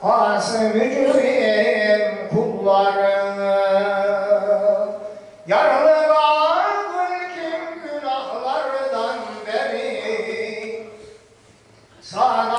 Hasım cüzeyim kullarını Yaralı vardır kim günahlardan beri? Sana